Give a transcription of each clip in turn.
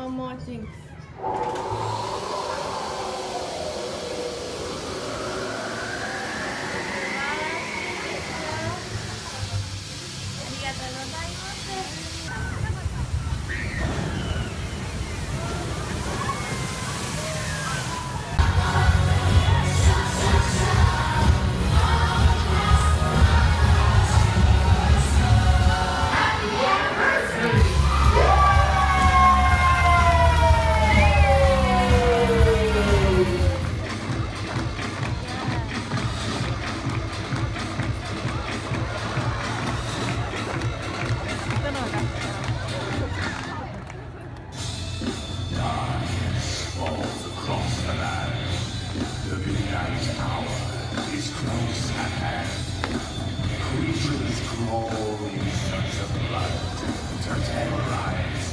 Um, all more things.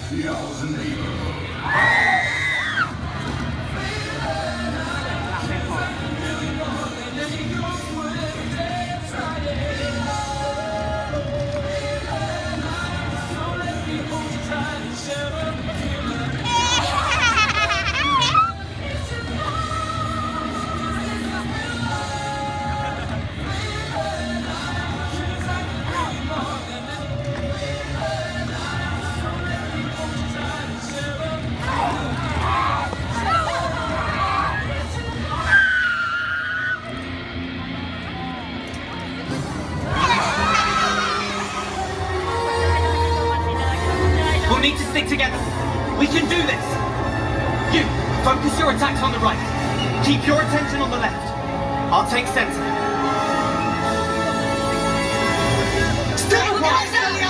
Terrorize y'all's neighborhood. Do this. You, focus your attacks on the right. Keep your attention on the left. I'll take center. Stay quiet!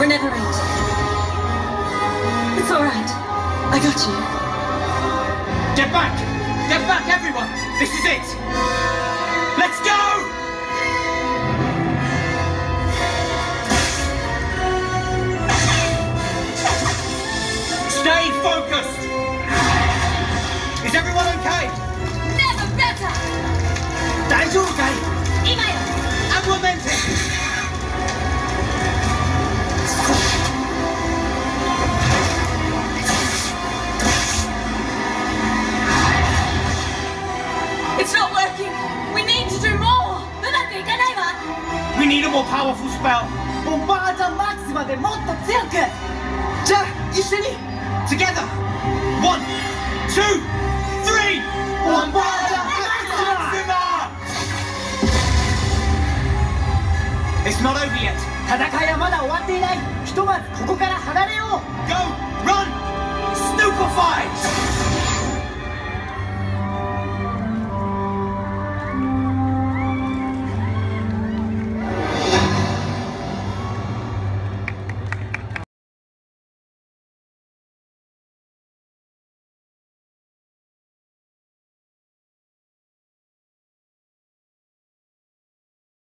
Rennervate. It's alright. I got you. Get back! Get back, everyone! This is it! Let's go! Need a more powerful spell! ボンバージャンマックスまでもっと強くじゃあ一緒に Together! One, two, three! ボンバージャンマックスマ It's not over yet! 戦いはまだ終わっていないひとまずここから離れよう